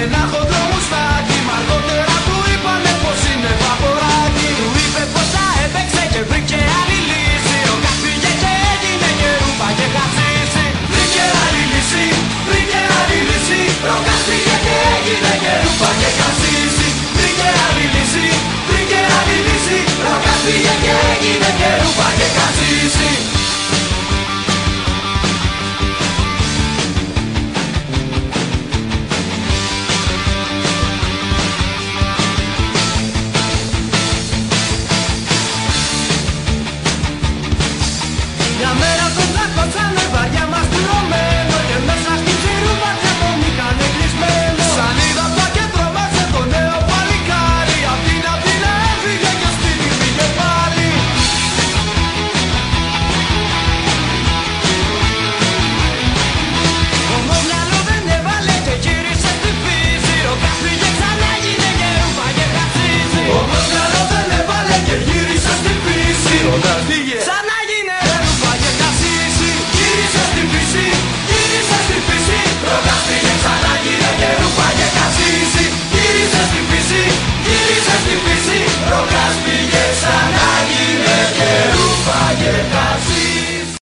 homenaje. Yeah, man.